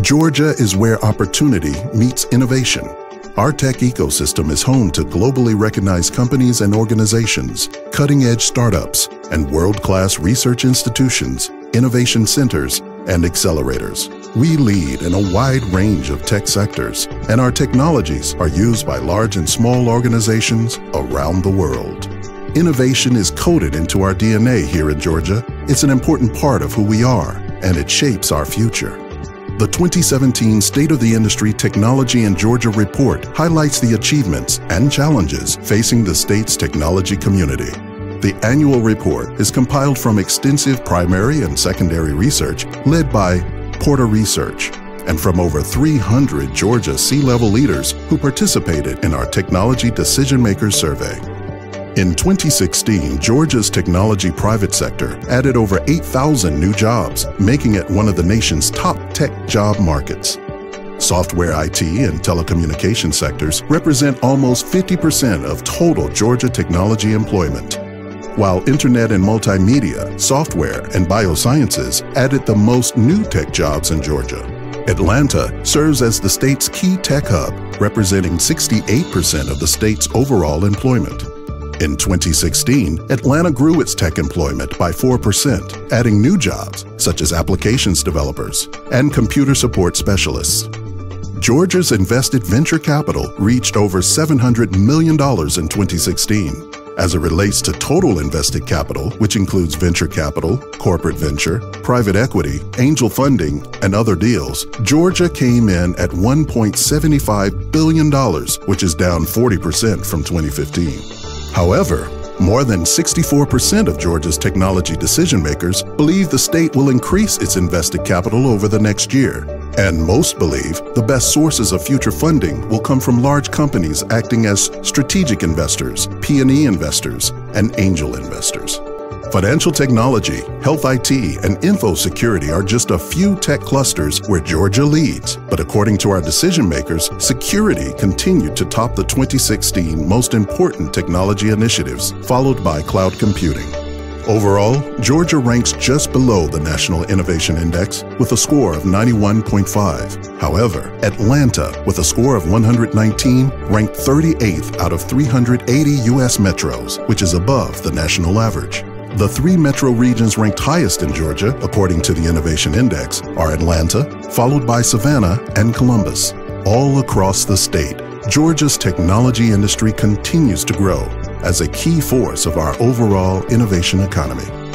Georgia is where opportunity meets innovation. Our tech ecosystem is home to globally recognized companies and organizations, cutting edge startups, and world class research institutions, innovation centers, and accelerators. We lead in a wide range of tech sectors, and our technologies are used by large and small organizations around the world. Innovation is coded into our DNA here in Georgia. It's an important part of who we are, and it shapes our future. The 2017 State of the Industry Technology in Georgia report highlights the achievements and challenges facing the state's technology community. The annual report is compiled from extensive primary and secondary research led by Porter Research and from over 300 Georgia C-level leaders who participated in our Technology Decision Makers Survey. In 2016, Georgia's technology private sector added over 8,000 new jobs, making it one of the nation's top tech job markets. Software IT and telecommunication sectors represent almost 50% of total Georgia technology employment. While internet and multimedia, software, and biosciences added the most new tech jobs in Georgia. Atlanta serves as the state's key tech hub, representing 68% of the state's overall employment. In 2016, Atlanta grew its tech employment by 4%, adding new jobs such as applications developers and computer support specialists. Georgia's invested venture capital reached over $700 million in 2016. As it relates to total invested capital, which includes venture capital, corporate venture, private equity, angel funding, and other deals, Georgia came in at $1.75 billion, which is down 40% from 2015. However, more than 64% of Georgia's technology decision makers believe the state will increase its invested capital over the next year. And most believe the best sources of future funding will come from large companies acting as strategic investors, P&E investors, and angel investors. Financial technology, health IT, and info security are just a few tech clusters where Georgia leads. But according to our decision makers, security continued to top the 2016 most important technology initiatives, followed by cloud computing. Overall, Georgia ranks just below the National Innovation Index with a score of 91.5. However, Atlanta, with a score of 119, ranked 38th out of 380 U.S. metros, which is above the national average. The three metro regions ranked highest in Georgia, according to the Innovation Index, are Atlanta, followed by Savannah and Columbus. All across the state, Georgia's technology industry continues to grow as a key force of our overall innovation economy.